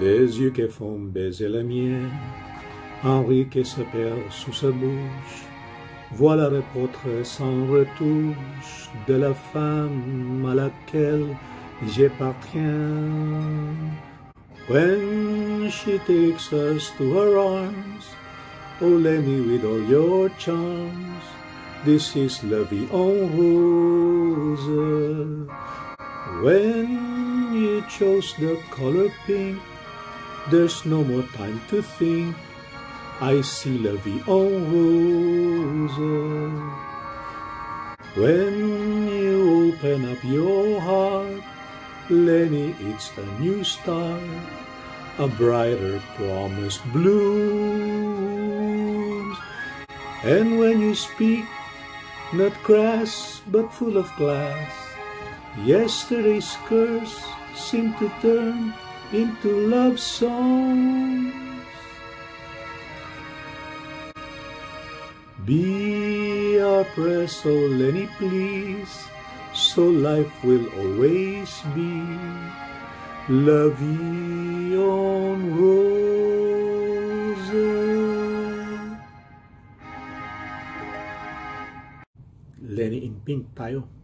des yeux qui font baiser la mienne, rire qui se perd sous sa bouche. Voilà le portrait sans retouche de la femme à laquelle j'appartiens. When she takes us to her arms, oh Lenny with all your charms, this is la vie en rose. When you chose the color pink, there's no more time to think. I see la vie en rose. When you open up your heart, Leni, it's a new start. A brighter promise blooms. And when you speak, not crass, but full of glass, yesterday's curse seemed to turn into love songs. Be our prayer, so Leni, please, so life will always be vie en rose. Leni in pink tayo.